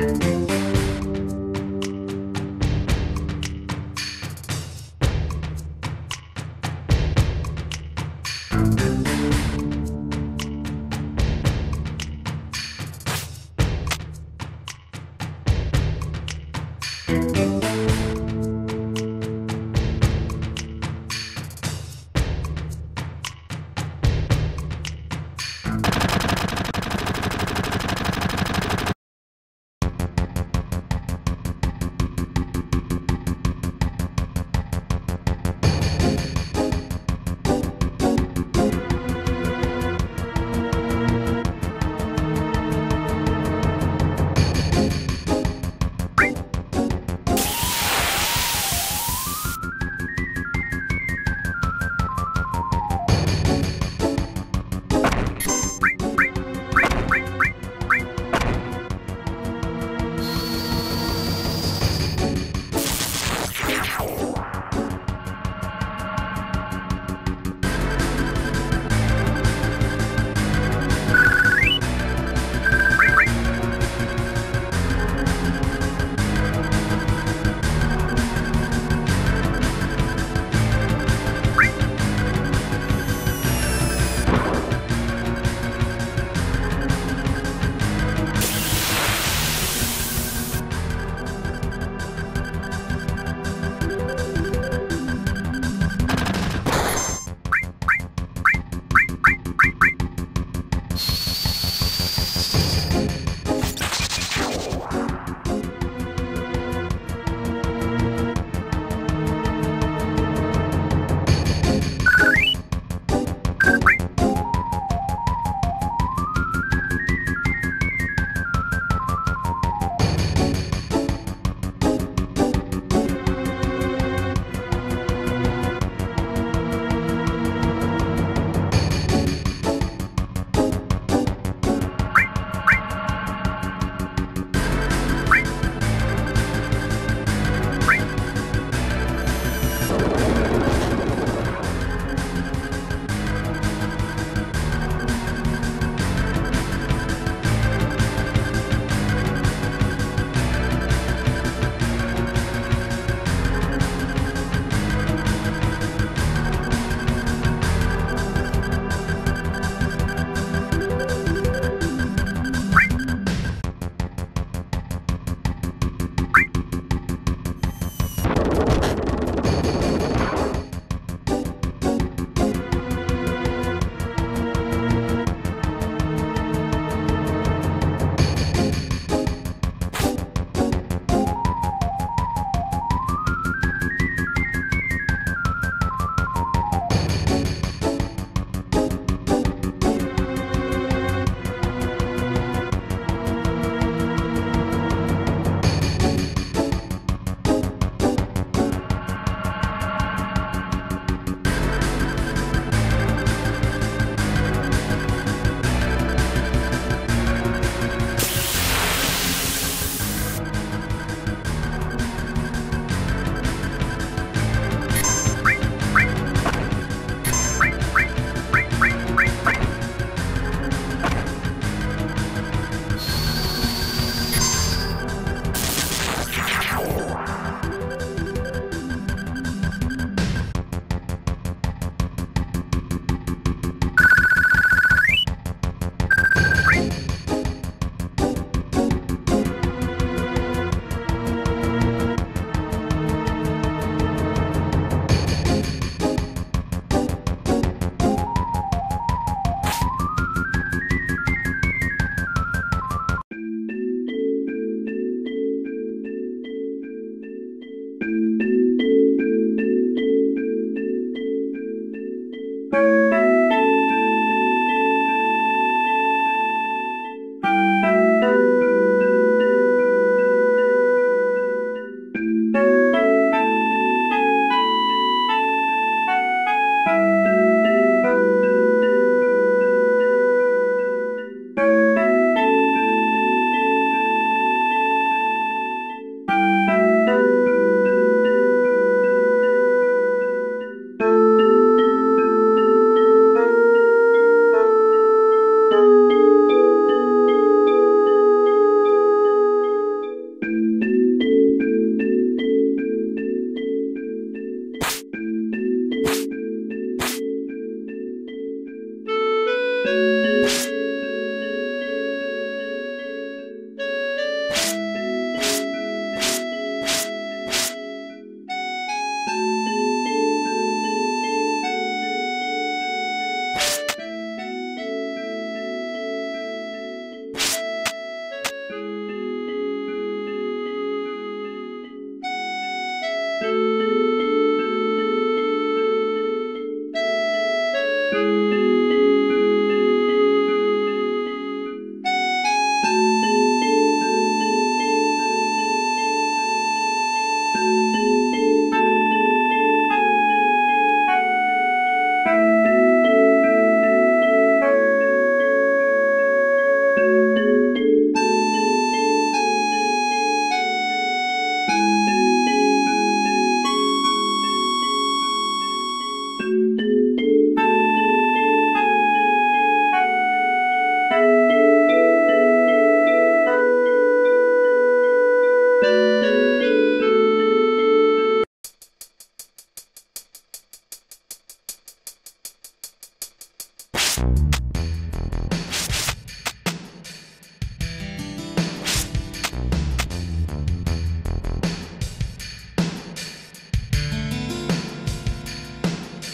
Música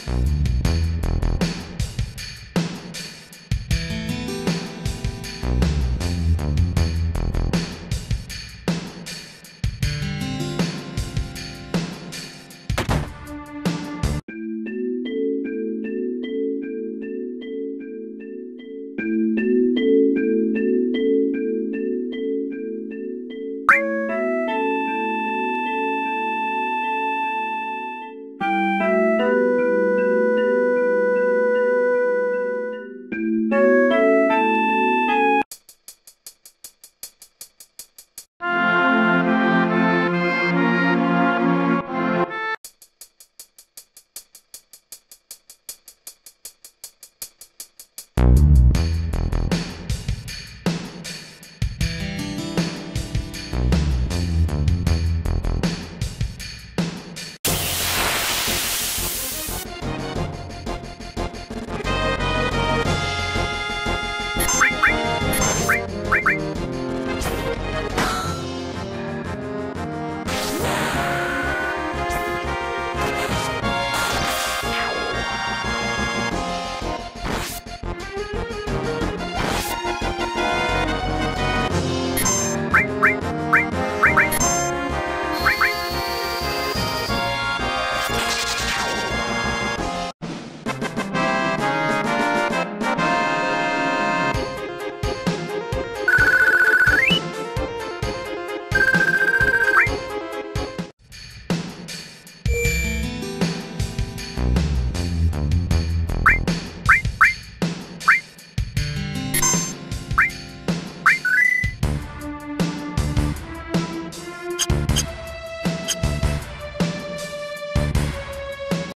you